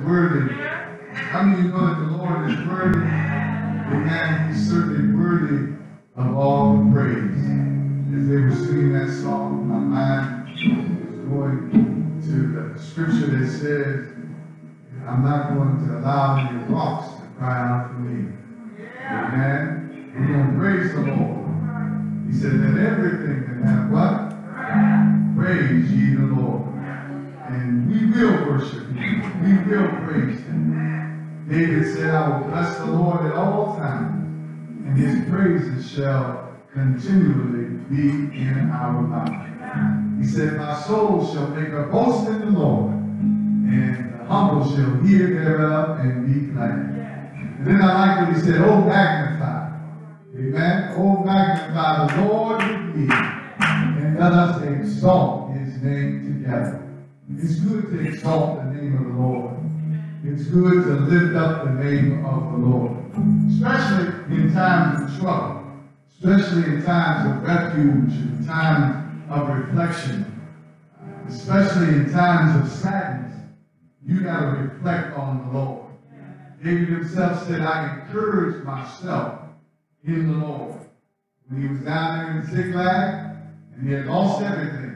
worthy. How many of you know that the Lord is worthy? Amen. He's certainly worthy of all the praise. As they were singing that song, my mind was going to the scripture that says, I'm not going to allow any rocks to cry out for me. Amen. We're going to praise the Lord. He said that everything that have what? Praise ye the Lord. And we will worship. We will praise him. David said, I will bless the Lord at all times, and his praises shall continually be in our mouth. He said, My soul shall make a boast in the Lord, and the humble shall hear thereof and be glad. And then I like what he said, Oh, magnify. Amen. Oh, magnify the Lord with me, and let us exalt his name together. It's good to exalt the name of the Lord. It's good to lift up the name of the Lord, especially in times of trouble, especially in times of refuge, in times of reflection, especially in times of sadness. You got to reflect on the Lord. David himself said, I encourage myself in the Lord. When he was down there in Ziklag, and he had lost everything.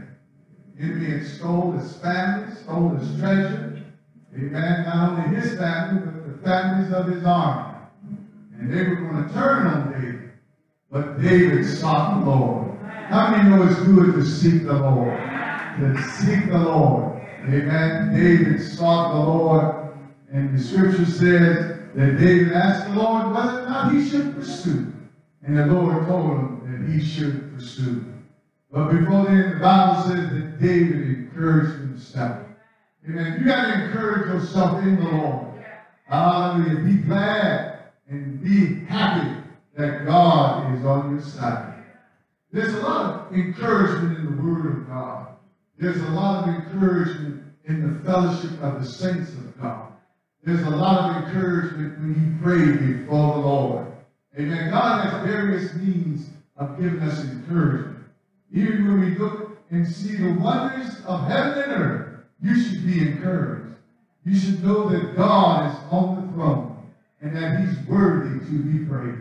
Enemy had stole his family, stole his treasure. Amen. Not only his family, but the families of his army. And they were going to turn on David. But David sought the Lord. How many know it's good to seek the Lord? To seek the Lord. Amen. David sought the Lord. And the scripture says that David asked the Lord whether or not he should pursue. And the Lord told him that he should pursue. But before then, the Bible says that David encouraged himself. Amen. You got to encourage yourself in the Lord. Hallelujah. Be glad and be happy that God is on your side. There's a lot of encouragement in the Word of God. There's a lot of encouragement in the fellowship of the saints of God. There's a lot of encouragement when you pray before the Lord. Amen. God has various means of giving us encouragement. Even when we look and see the wonders of heaven and earth, you should be encouraged. You should know that God is on the throne and that he's worthy to be praised.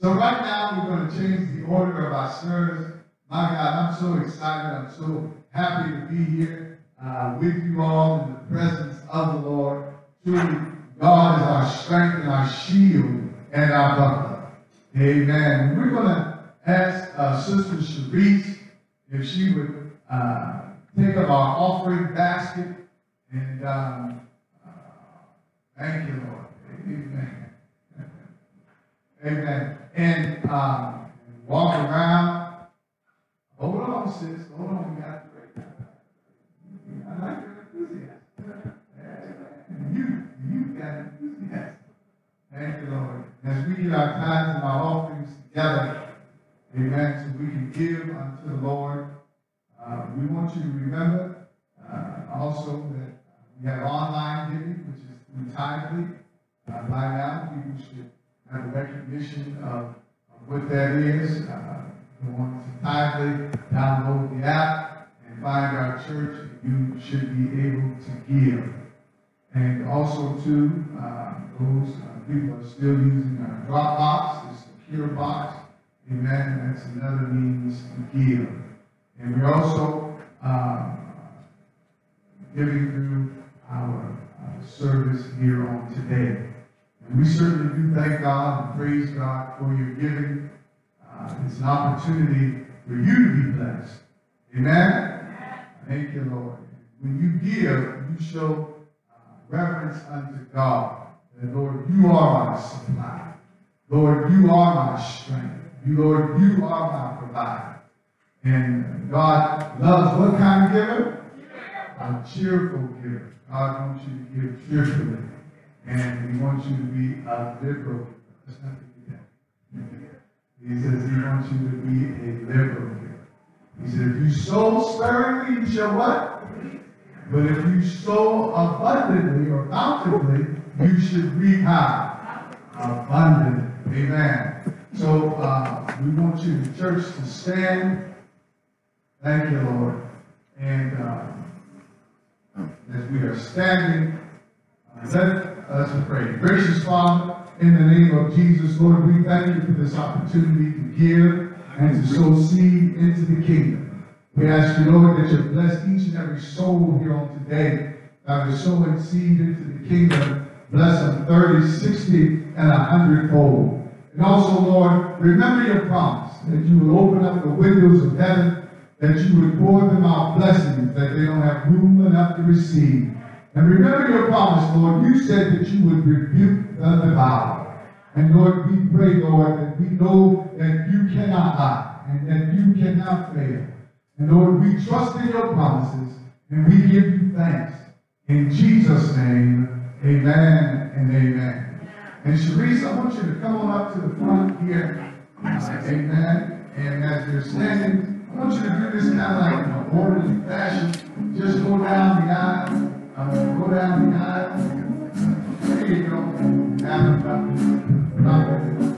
So right now, we're going to change the order of our service. My God, I'm so excited. I'm so happy to be here uh, with you all in the presence of the Lord. Truly, God is our strength and our shield and our buckler. Amen. We're going to ask uh, Sister Sharice if she would uh, take up our offering basket. And um, uh, thank you, Lord. Amen. Amen. And um, walk around. Hold on, sis. Hold on. We got. I like your enthusiasm. You, you got enthusiasm. Thank you, Lord. As we get our tithes and our offerings together, amen, so we can give unto the Lord, uh, we want you to remember uh, also that we have online giving, which is Tithely. Uh, by now, people should have a recognition of, of what that is. Uh, on to Tithely, download the app, and find our church. You should be able to give. And also, too, uh, those people are still using our Dropbox, the secure box. Amen. That's another means to give. And we're also uh, giving through our uh, service here on today. And we certainly do thank God and praise God for your giving. Uh, it's an opportunity for you to be blessed. Amen? Thank you, Lord. When you give, you show uh, reverence unto God. That, Lord, you are my supply. Lord, you are my strength. Lord, you are my provider. And God loves what kind of giver? A cheerful giver. God wants you to give cheerfully. And He wants you to be a liberal. Let's not that. He says He wants you to be a liberal giver. He said, if you sow sparingly, you shall what? But if you sow abundantly or bountifully, you should reap how? Abundantly. Amen. So uh, we want you, the church, to stand. Thank you, Lord. And uh, as we are standing, uh, Let us pray. Gracious Father, in the name of Jesus, Lord, we thank you for this opportunity to give and to sow seed into the kingdom. We ask you, Lord, that you bless each and every soul here on today that is sowing seed into the kingdom. Bless them 30, 60, and a hundredfold. And also, Lord, remember your promise that you will open up the windows of heaven, that you would pour them out blessings that they don't have room enough to receive. And remember your promise, Lord. You said that you would rebuke the devourer. And Lord, we pray, Lord, that we know that you cannot lie and that you cannot fail. And Lord, we trust in your promises and we give you thanks. In Jesus' name, amen and amen. And Sharice, I want you to come on up to the front here. Amen. And as you're standing, I want you to do this kind of like in an orderly fashion. Just go down the aisle. Uh, go down the aisle. There you go. Down the front.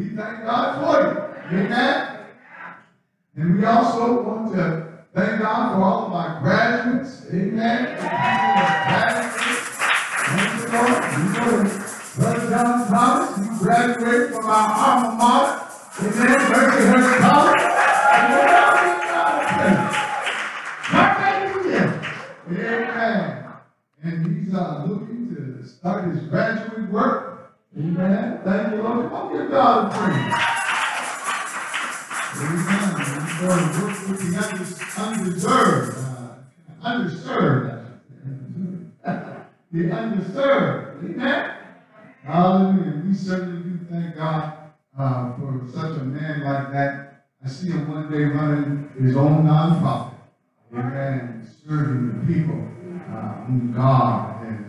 We thank God for you. Amen. And we also want to thank God for all of my graduates. Amen. Thank you, Lord. You know, Brother John Thomas, you graduated from our alma mater. Amen. Mercyhurst College. Hallelujah. Amen. And he's uh, looking to start his graduate work. Amen. Thank you, Lord. Come give God a praise. Amen. Going to work with the undeserved, uh, underserved. the. Amen. Hallelujah. We certainly do thank God uh, for such a man like that. I see him one day running his own nonprofit. Amen. Serving the people uh, whom God has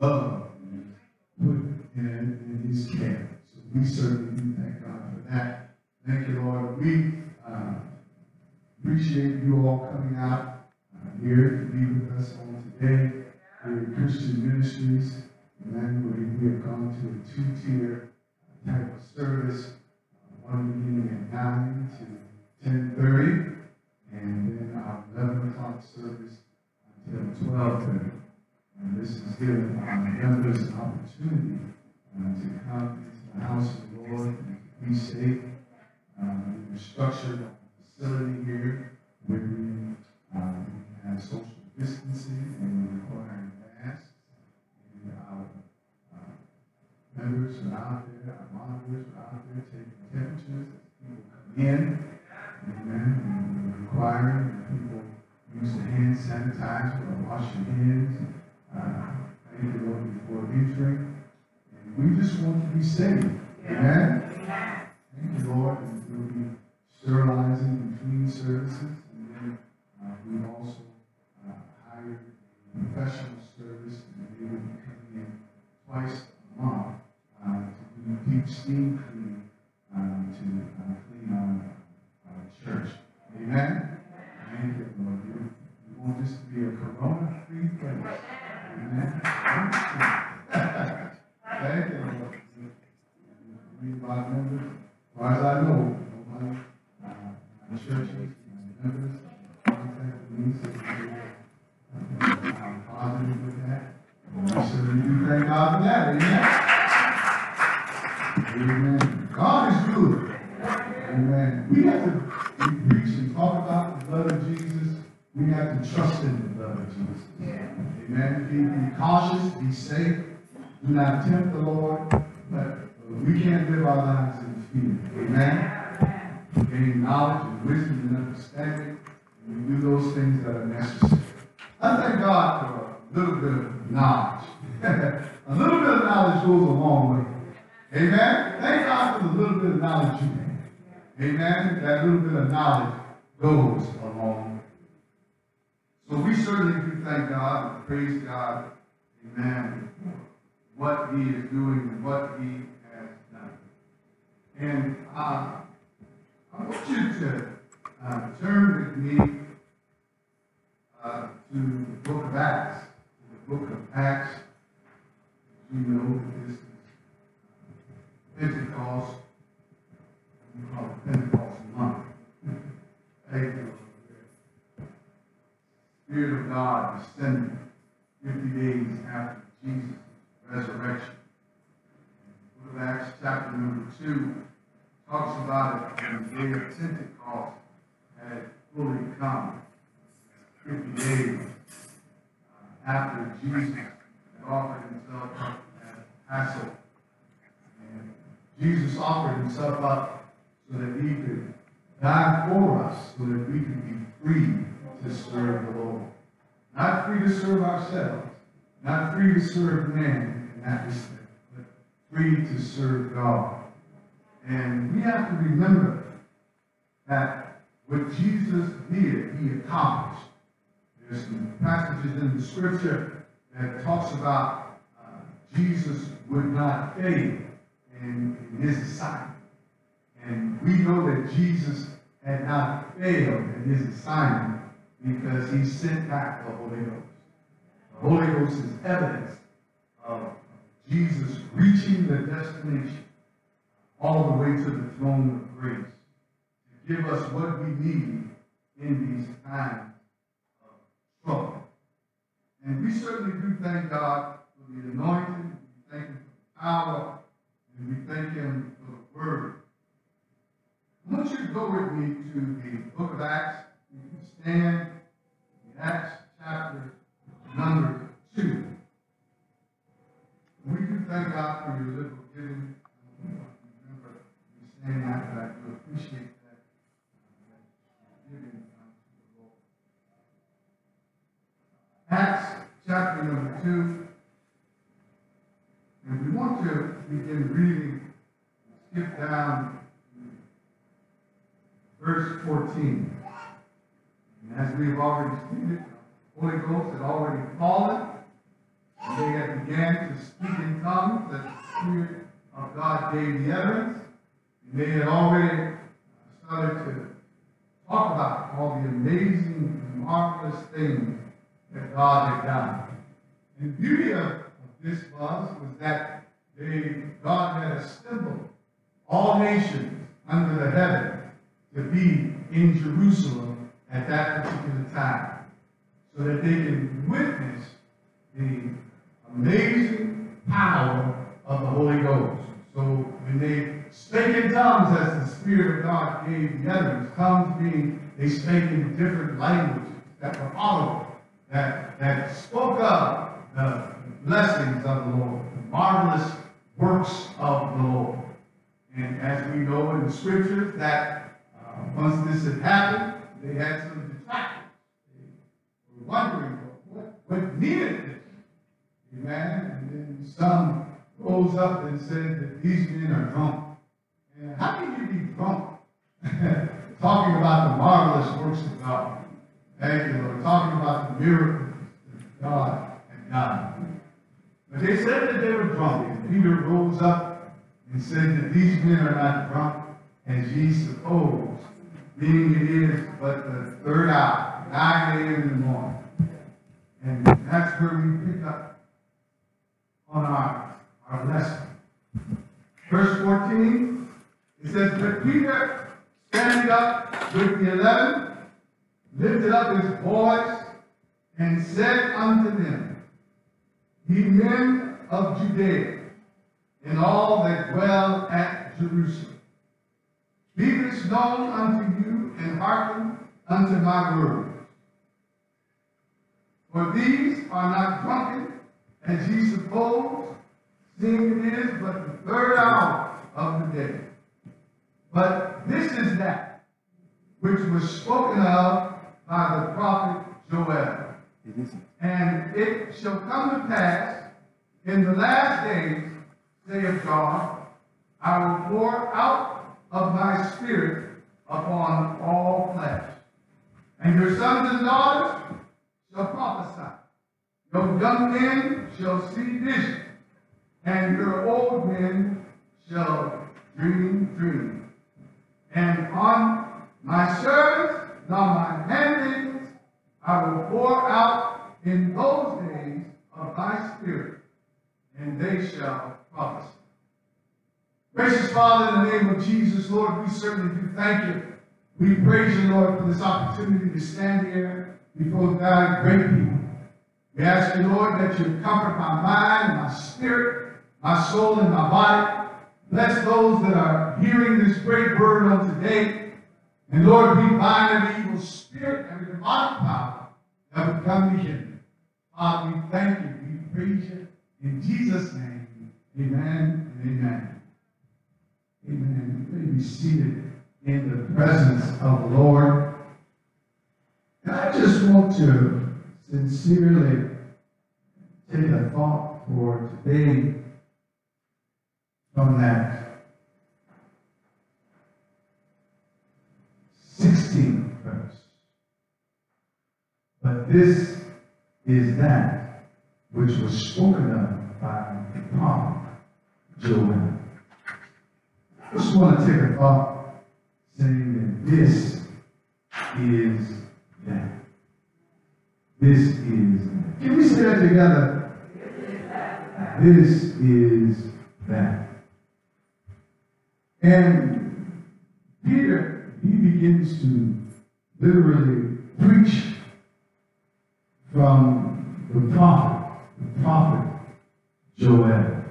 loved and put in, in his care. So we certainly do thank God for that. Thank you, Lord. We uh, appreciate you all coming out uh, here to be with us on today. We're Christian Ministries. Amen. We, we have gone to a two-tier type of service, uh, one beginning at 9 to 10.30, and then our 11 o'clock service until 12.30. And this is giving our members an opportunity uh, to come into the house of the Lord and be safe. Um, we've structured a facility here where we, uh, we have social distancing and we require masks. And our uh, members are out there, our monitors are out there taking temperatures as people come in. Amen. And we're requiring that people use the hand sanitizer or wash your hands. Uh, thank you, Lord, before entering. And we just want to be safe. Amen. Thank you, Lord. And we'll be sterilizing between services. And then uh, we've also uh, hired a professional service, and they will be coming in twice a month uh, to do deep steam cleaning um, to uh, clean our, our church. Amen. As as I know, nobody, uh, my churches, my members, contacted me, were uh, positive with that. And we thank God for that. Amen. Amen. God is good. Amen. We have to preach and talk about the blood of Jesus. We have to trust in the blood of Jesus. Amen. Be, be cautious, be safe. Do not tempt the Lord, but we can't live our lives Amen. Gain knowledge and wisdom and understanding. And we do those things that are necessary. I thank God for a little bit of knowledge. a little bit of knowledge goes a long way. Amen. Thank God for the little bit of knowledge you have. Amen. That little bit of knowledge goes a long way. So we certainly do thank God and praise God. Amen. What He is doing and what He. And uh, I want you to uh, turn with me uh, to the book of Acts. The book of Acts. You know, this is Pentecost. We call it Pentecost month. Thank you. Spirit of God descended 50 days after Jesus' resurrection. Of Acts, chapter number 2, talks about it when the day of Pentecost had fully come. 50 days uh, after Jesus had offered himself up as Passover. And Jesus offered himself up so that he could die for us, so that we could be free to serve the Lord. Not free to serve ourselves, not free to serve man in that respect, free to serve God. And we have to remember that what Jesus did, he accomplished. There's some passages in the scripture that talks about uh, Jesus would not fail in, in his assignment. And we know that Jesus had not failed in his assignment because he sent back the Holy Ghost. The Holy Ghost is evidence of Jesus reaching the destination all the way to the throne of grace to give us what we need in these times of trouble. And we certainly do thank God for the anointing, we thank Him for the power, and we thank Him for the word. I want you to go with me to the book of Acts. You can stand in Acts chapter number 2. We do thank God for your liberal giving. Remember, you stand after that. We appreciate that. uh, giving unto the Lord. Acts chapter number 2. And we want to begin reading, skip down to verse 14. And as we have already stated, the Holy Ghost had already fallen. They had began to speak in tongues that the Spirit of God gave the evidence. And they had already uh, started to talk about all the amazing marvelous things that God had done. And the beauty of, of this was, was that they, God had assembled all nations under the heaven to be in Jerusalem at that particular time so that they can witness the amazing power of the Holy Ghost. So when they spake in tongues as the Spirit of God gave the utterance, tongues being they spake in different languages that were audible, that, that spoke of the blessings of the Lord, the marvelous works of the Lord. And as we know in the scriptures that uh, once this had happened, they had some detractors. They were wondering what, what needed. Amen. And then some rose up and said that these men are drunk. And how can you be drunk? talking about the marvelous works of God. Thank you, Lord. Talking about the miracles that God had done. But they said that they were drunk. And Peter rose up and said that these men are not drunk as ye suppose, meaning it is but the third hour, 9 a.m. in the morning. And that's where we pick up on our, our lesson. Verse 14, it says, But Peter, standing up with the eleven, lifted up his voice and said unto them, Ye men of Judea, and all that dwell at Jerusalem, be this known unto you, and hearken unto my words. For these are not drunken, as ye suppose, seeing it is but the third hour of the day. But this is that which was spoken of by the prophet Joel. It. And it shall come to pass in the last days, saith God, I will pour out of my spirit upon all flesh. And your sons and daughters shall prophesy. Your young men shall see visions, and your old men shall dream dreams. And on my servants, on my handmaidens, I will pour out in those days of my spirit, and they shall prophesy. Gracious Father, in the name of Jesus, Lord, we certainly do thank you. We praise you, Lord, for this opportunity to stand here before God, great people. We ask you, Lord, that you comfort my mind, my spirit, my soul, and my body. Bless those that are hearing this great word on today. And Lord, we bind every evil spirit, every demonic power that would come to hinder. Father, we thank you. We praise you. In Jesus' name, amen and amen. Amen. You may be seated in the presence of the Lord. And I just want to sincerely take a thought for today from that 16th verse. But this is that which was spoken of by the prophet Joel. I just want to take a thought saying that this is. This is. Can we say that together? This is that. And Peter, he begins to literally preach from the prophet, the prophet Joel.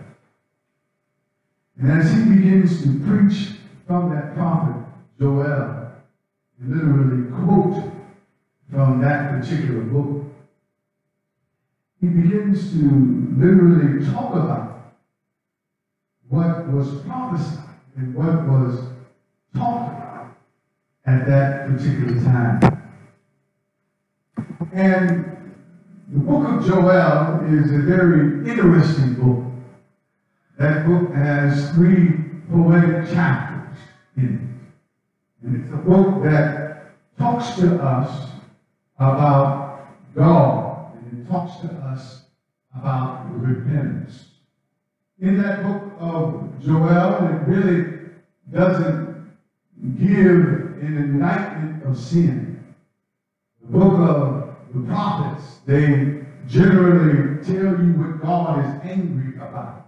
And as he begins to preach from that prophet Joel, he literally quote from that particular book, he begins to literally talk about what was prophesied and what was talked about at that particular time. And the book of Joel is a very interesting book. That book has three poetic chapters in it. And it's a book that talks to us about God and it talks to us about repentance. In that book of Joel, it really doesn't give an indictment of sin. The book of the prophets, they generally tell you what God is angry about.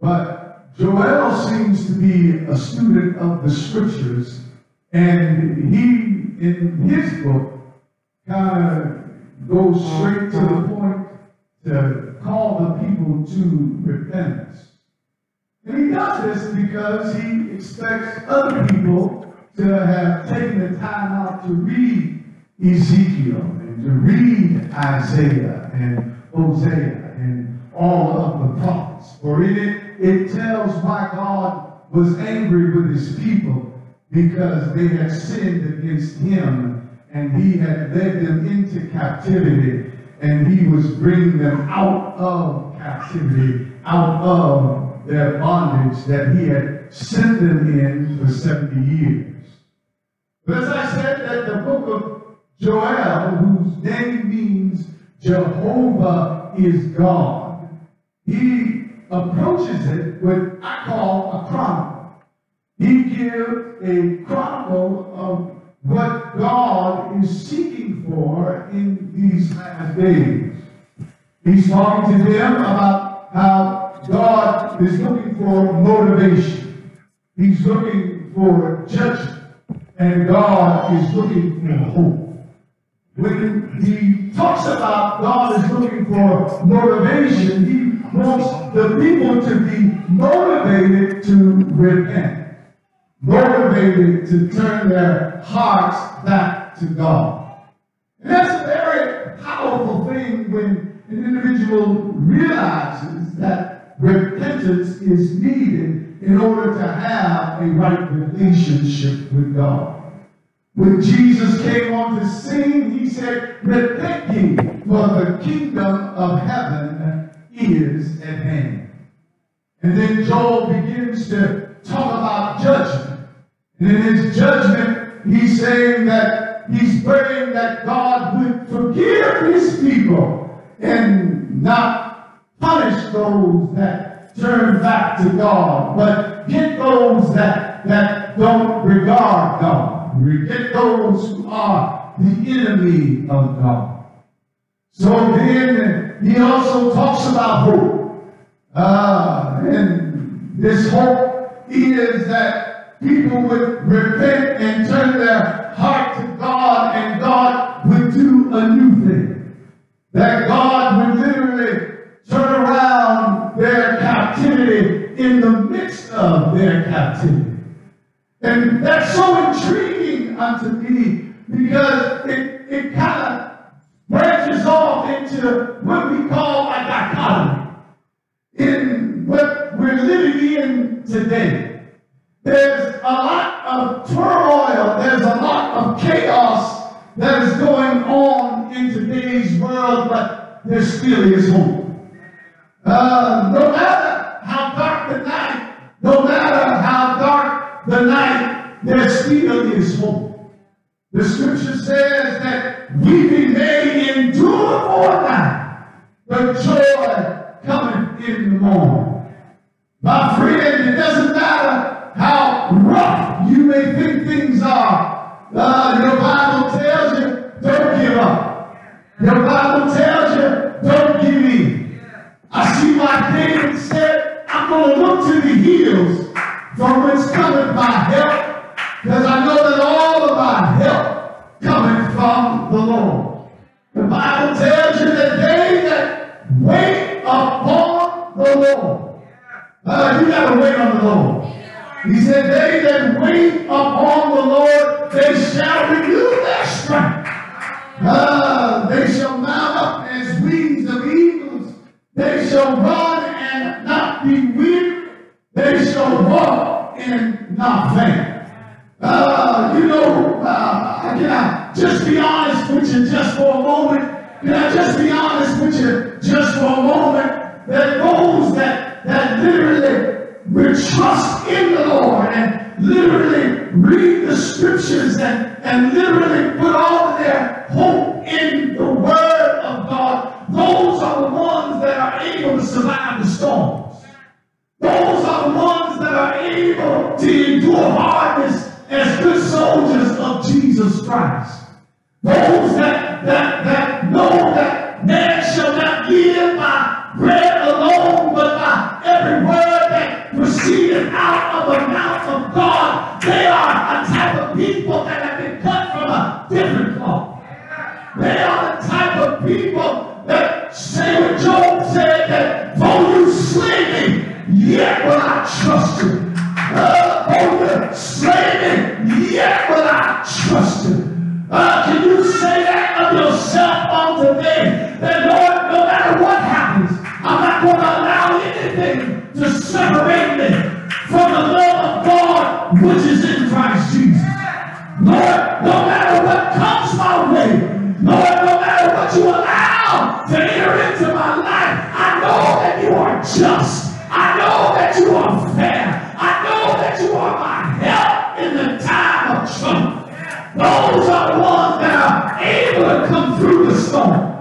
But Joel seems to be a student of the scriptures, and he, in his book, kind of goes straight to the uh-huh. point to call the people to repentance. And he does this because he expects other people to have taken the time out to read Ezekiel and to read Isaiah and Hosea and all of the prophets. For in it, it tells why God was angry with his people because they had sinned against him and he had led them into captivity and he was bringing them out of captivity, out of their bondage that he had sent them in for 70 years. But as I said, that the book of Joel, whose name means Jehovah is God, he approaches it with I call a chronicle. He gives a chronicle what God is seeking for in these last days. He's talking to them about how God is looking for motivation. He's looking for judgment. And God is looking for hope. When he talks about God is looking for motivation, he wants the people to be motivated to repent, motivated to turn their hearts back to God. And that's a very powerful thing when an individual realizes that repentance is needed in order to have a right relationship with God. When Jesus came on the scene, he said, Repent ye, for the kingdom of heaven is at hand. And then Joel begins to talk about judgment. And in his judgment, he's saying that he's praying that God would forgive his people and not punish those that turn back to God, but get those that, that don't regard God. Get those who are the enemy of God. So then he also talks about hope. Uh, and this hope is that people would repent and turn their heart to God and God would do a new thing. That God would literally turn around their captivity in the midst of their captivity. And that's so intriguing unto me because it, it kind of branches off into what we call a dichotomy in what we're living in today. There's that is going on in today's world, but there still is hope. Uh, no matter how dark the night, no matter how dark the night, there still is hope. The scripture says that weeping may endure for a night, but joy cometh in the morning. My friend, The Bible tells you, don't give in. I see my David said, I'm going to look to the hills from which cometh my help. just. I know that you are fair. I know that you are my help in the time of trouble. Those are the ones that are able to come through the storm.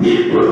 Amén.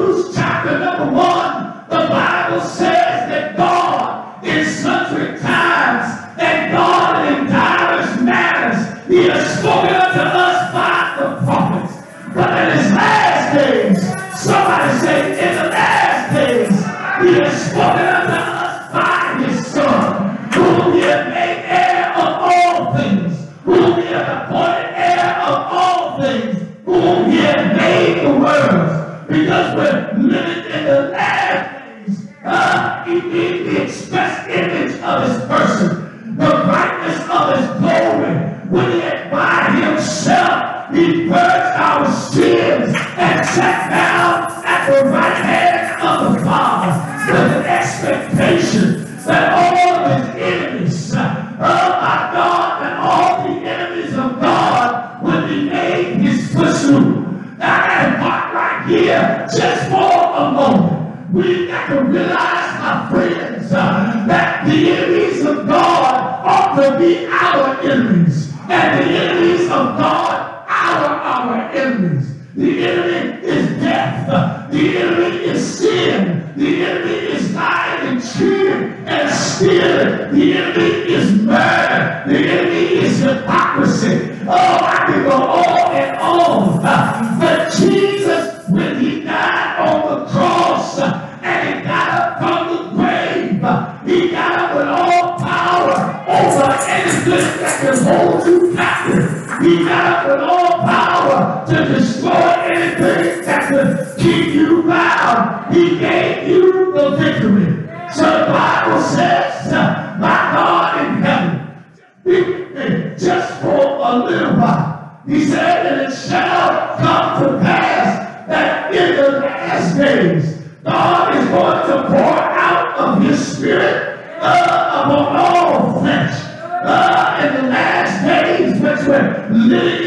to keep you bound. He gave you the victory. So the Bible says, my God in heaven, just for a little while, he said, and it shall come to pass that in the last days, God is going to pour out of his spirit uh, upon all flesh. Uh, in the last days, which we're living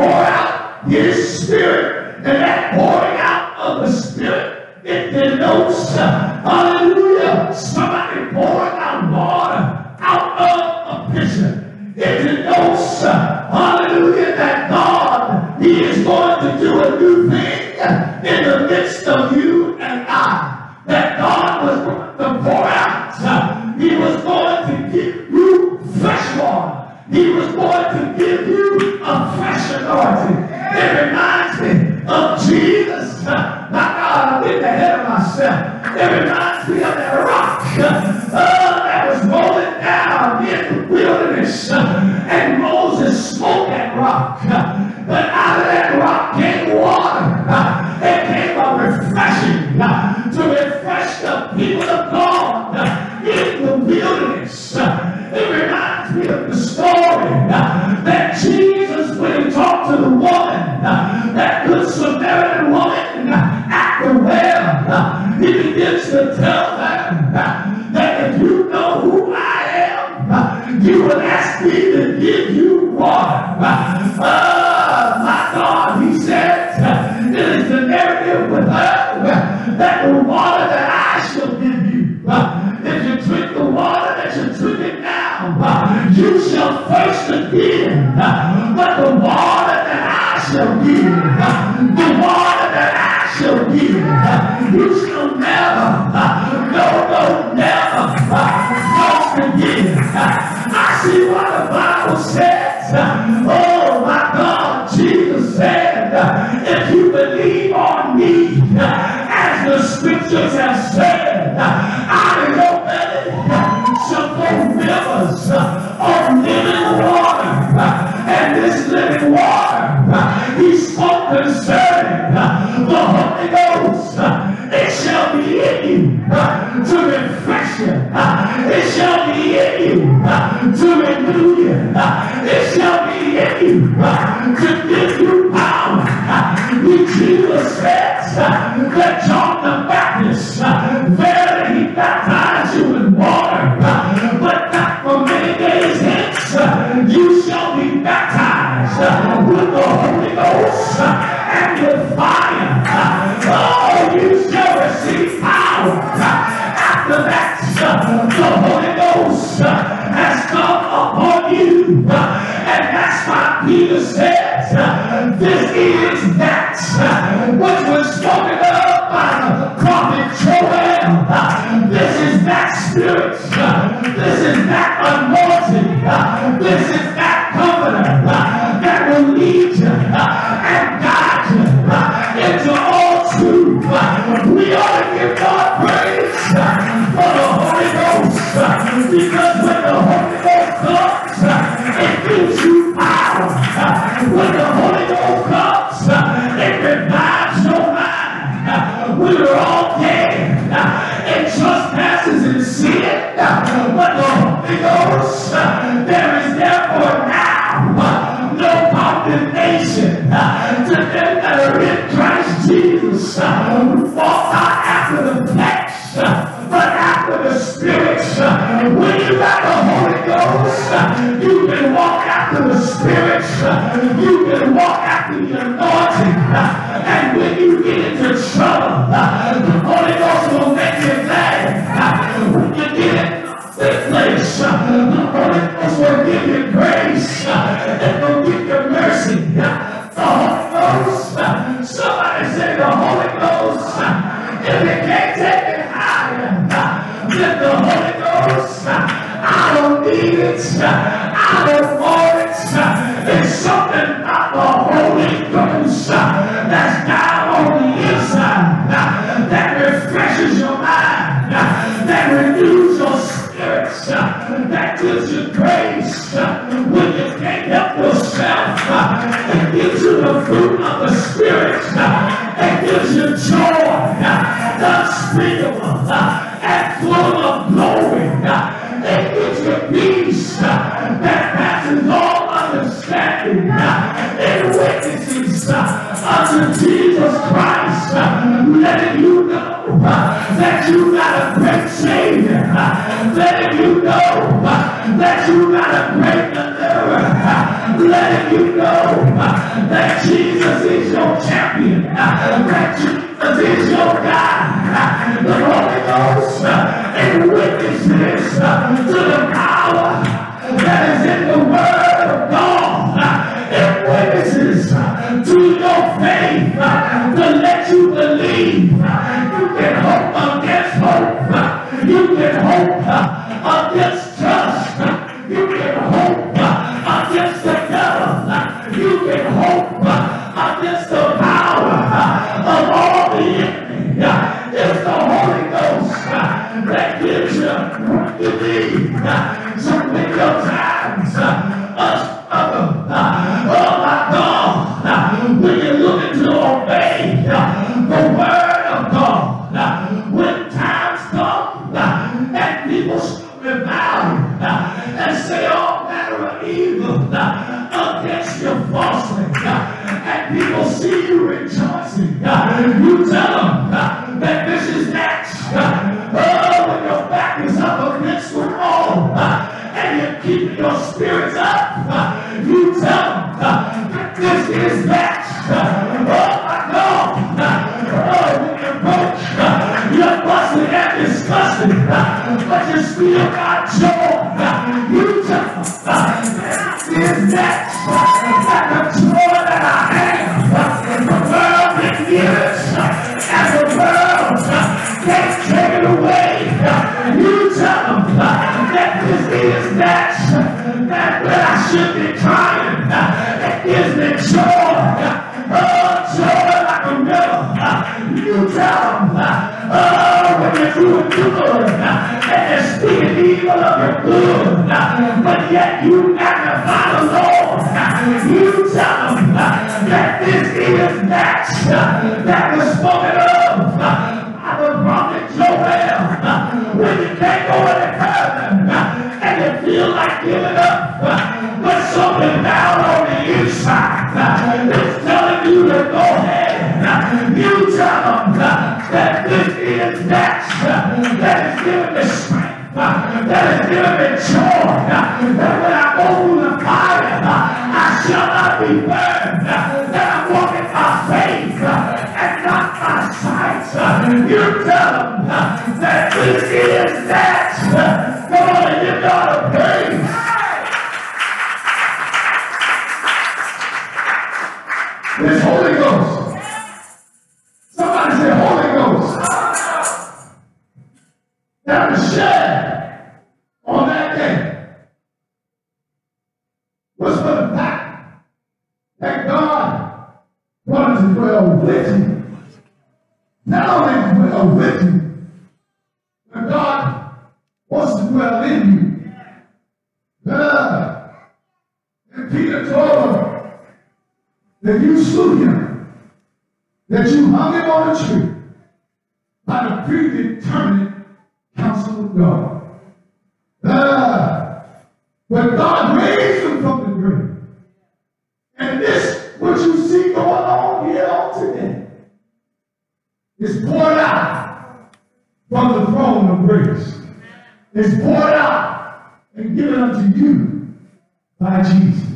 pour out his spirit. And that pouring out of the spirit, it denotes, hallelujah, somebody pouring out water out of a prison. It denotes, hallelujah, that God, he is going to do a new thing in the midst of you and I. That God authority. It reminds me of Jesus. Uh, My God, I'm getting ahead of myself. It reminds me of that rock uh, uh, that was rolling down in the wilderness. Uh, and Moses smote that rock. that good Samaritan woman at the well, he begins to tell her that if you know who I am, you will ask me to give you water. Oh, my God, he says, it is the narrative with her that the water that I shall give you, if you drink the water that you're drinking now, you shall thirst again. But the water shall give. The water that I shall give, you shall never, no, no, never, don't. I see what the Bible says. could be Because you got a great Savior, let him you know that you got a great deliverer, let him you know that Jesus is your champion, that Jesus is your God. The Holy Ghost and witnesses to the power that is in the Word of God It witnesses to with hope just you tell that this is next, that was spoken of by the prophet Joel when you can't go any further and you feel like giving up but something down on the inside is telling you to go ahead you tell them that this is next, that is giving the strength that is given me joy that when I go through the fire I shall not be burned. That I'm walking by faith and not by sight. You're dumb. That is it. by the predetermined counsel of God. Uh, but God raised him from the grave. And this, what you see going on here on today, is poured out from the throne of grace. It's poured out and given unto you by Jesus.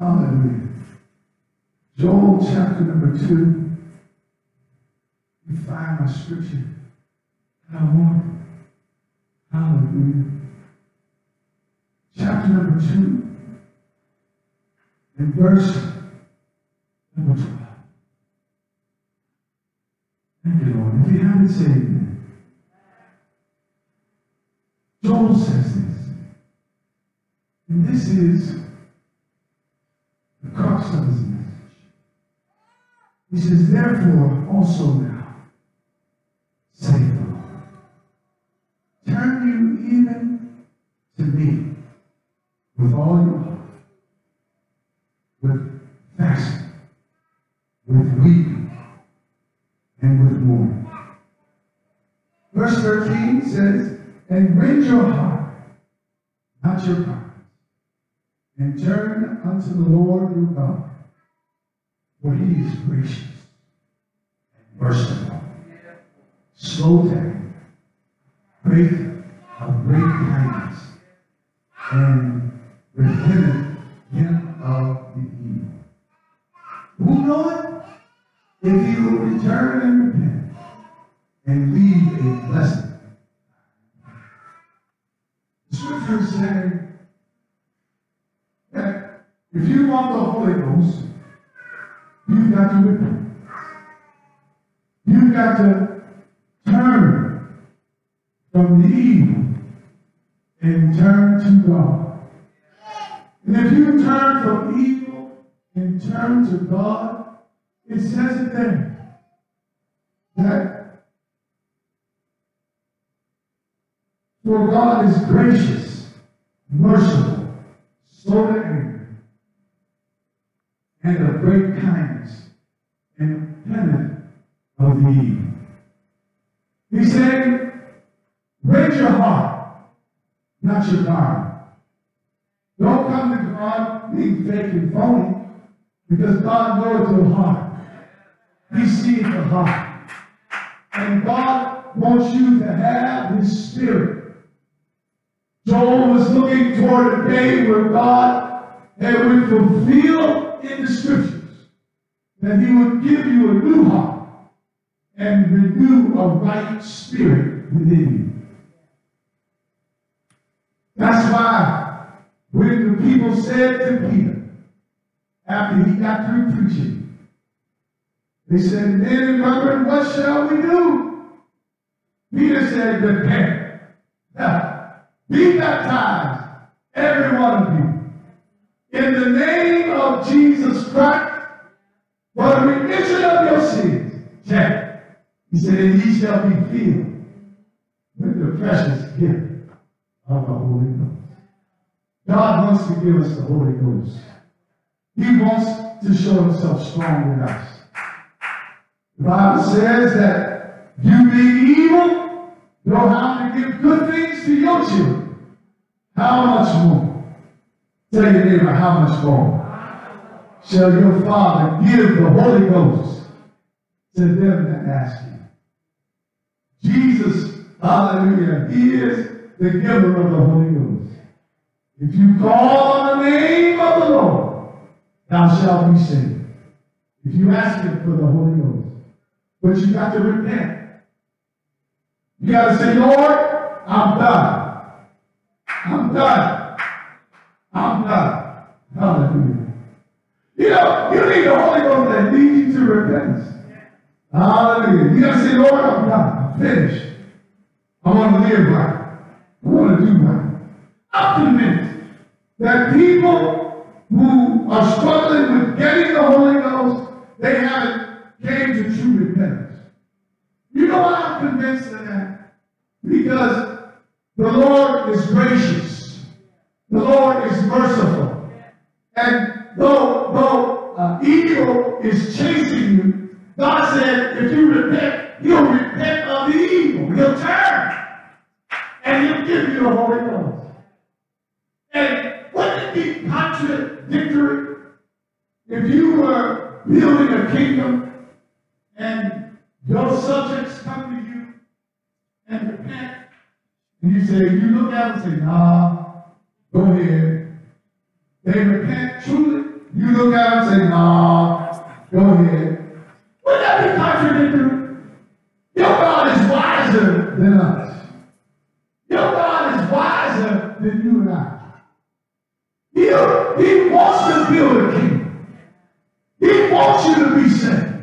Hallelujah. Joel chapter number two. You find my scripture. I want. Hallelujah. Chapter number two. And verse number 12. Thank you, Lord. If you haven't said amen. Joel says this. And this is the crux of his message. He says, Therefore, also now, say the Lord, turn you even to me with all your heart, with fasting, with weeping, and with mourning. Verse 13 says, And rend your heart, not your garments, and turn unto the Lord your God, for he is gracious and merciful, slow to anger, great of great kindness, and repenteth him of the evil. Who knoweth if he will return and repent and leave a blessing. The scripture is saying that if you want the Holy Ghost, you've got to repent. You've got to turn from the evil and turn to God. And if you turn from evil and turn to God, it says it there that for God is gracious, merciful, slow to and of great kindness, and penitent of the evil. He's saying, raise your heart, not your garment. Don't come to God being fake and phony, because God knows your heart. He sees the heart. And God wants you to have His Spirit. Joel was looking toward a day where God had would fulfill in the Scriptures that He would give you a new heart and renew a right spirit within you. That's why when the people said to Peter, after he got through preaching, they said, Men and brethren, what shall we do? Peter said, Repent. Now, be baptized, every one of you, in the name of Jesus Christ, for the remission of your sins. Check. He said, And ye shall be filled with the precious gift of the Holy Ghost. God wants to give us the Holy Ghost. He wants to show himself strong in us. The Bible says that you being evil know how to give good things to your children. How much more? Tell your neighbor how much more shall your Father give the Holy Ghost to them that ask you. Jesus, hallelujah, he is the giver of the Holy Ghost. If you call on the name of the Lord, thou shalt be saved. If you ask him for the Holy Ghost. But you got to repent. You got to say, Lord, I'm done. I'm done. I'm done. Hallelujah. You know, you need the Holy Ghost that leads you to repentance. Hallelujah. You got to say, Lord, I'm. I'm finished. I want to live right. I want to do right. I'm convinced that people who are struggling with getting the Holy Ghost, they haven't came to true repentance. You know why I'm convinced of that? Because the Lord is gracious. The Lord is merciful. And though, though uh, evil is chasing you, God said, if you repent, he'll repent of the evil. He'll turn. And he'll give you the Holy Ghost. And wouldn't it be contradictory if you were building a kingdom and your subjects come to you and repent, and you say, you look at them and say, nah, go ahead. They repent truly, you look at them and say, nah, go ahead. Wouldn't that be contradictory? Your God is wiser than us. Your God is wiser than you and I. He, he wants to build a kingdom. He wants you to be saved.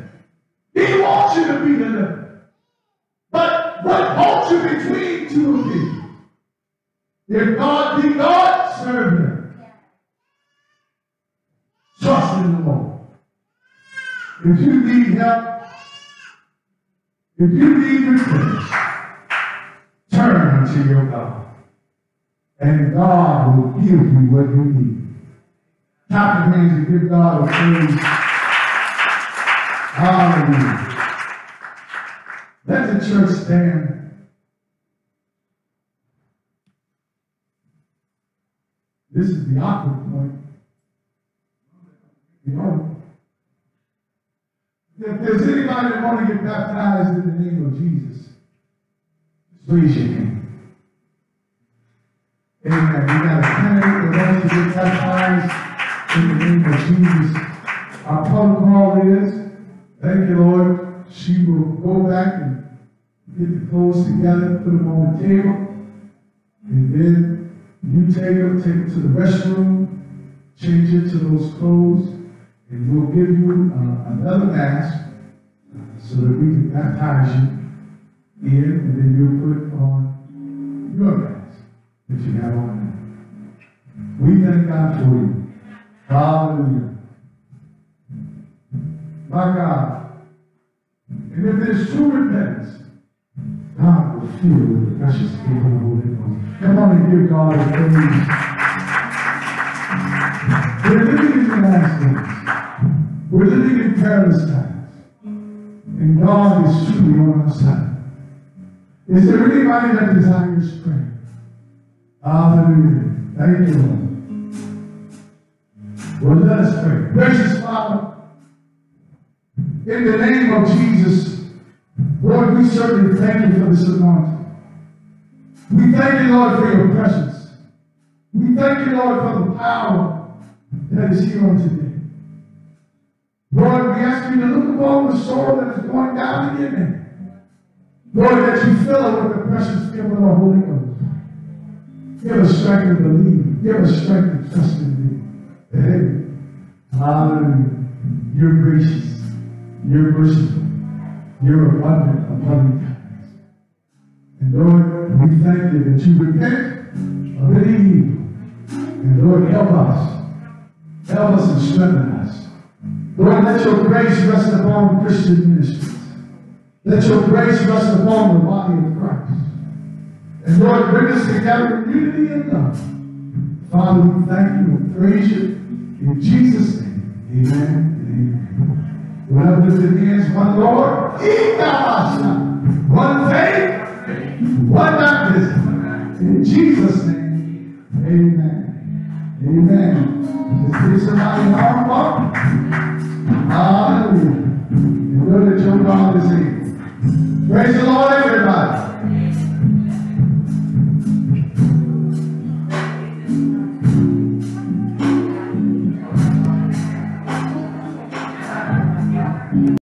He wants you to be delivered. But what holds you between two of these? If God be God, serve Him. Trust in the Lord. If you need help, if you need repentance, turn unto your God. And God will give you what you need. Clap your hands and give God a praise. Hallelujah. Let the church stand. This is the awkward point. You know, if there's anybody that want to get baptized in the name of Jesus, raise your hand. Amen. We got a candidate that wants to get baptized in the name of Jesus. Our protocol is, thank you, Lord, she will go back and get the clothes together, put them on the table, and then you take them, take them to the restroom, change it to those clothes, and we'll give you uh, another mask so that we can baptize you in, and then you'll put on your mask that you have on now. We thank God for you. Hallelujah. My God. And if there's true repentance, God will fill the precious gift of Holy Ghost. Come on and give God a praise. We're living in the last days. We're living in perilous times. And God is truly on our side. Is there anybody that desires prayer? Hallelujah. Thank you, Lord. Well, let us pray. Gracious Father, in the name of Jesus, Lord, we certainly thank you for this anointing. We thank you, Lord, for your presence. We thank you, Lord, for the power that is here on today. Lord, we ask you to look upon the soul that is going down in your. Lord, that you fill it with the precious gift of the Holy Ghost. Give us strength to believe. Give us strength to trust in thee. Hey, hallelujah. You're gracious. You're merciful. You're abundant upon kindness. And Lord, we thank you that you repent of any evil. And Lord, help us. Help us and strengthen us. Lord, let your grace rest upon Christian ministries. Let your grace rest upon the body of Christ. And Lord, bring us together in unity and love. Father, we thank you and praise you. In Jesus' name, amen and amen. We'll lifted hands, one Lord, one faith, one baptism. In Jesus' name, amen. Amen. Just give somebody an arm up. Hallelujah. And know that your God is able. Praise the